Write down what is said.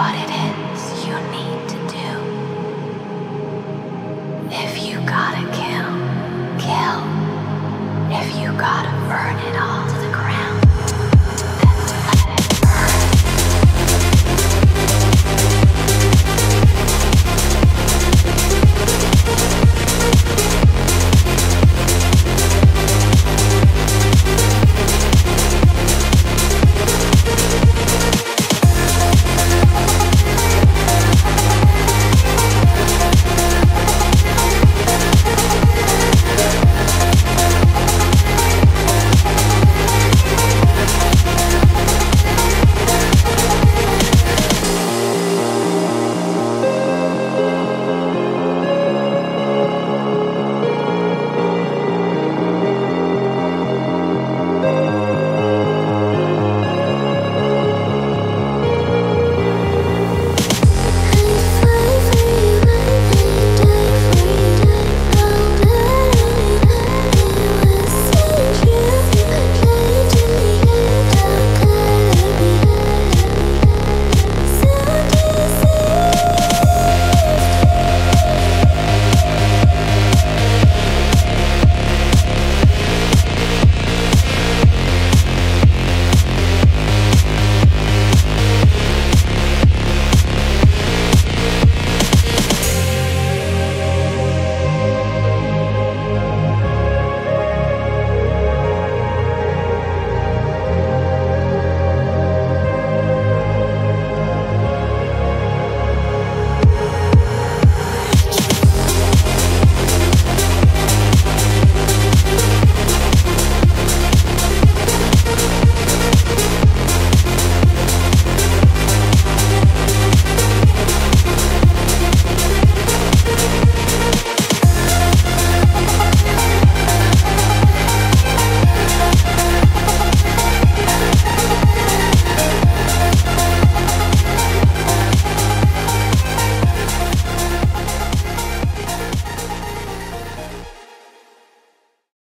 what it is you need to do. If you gotta kill, kill. If you gotta burn it all.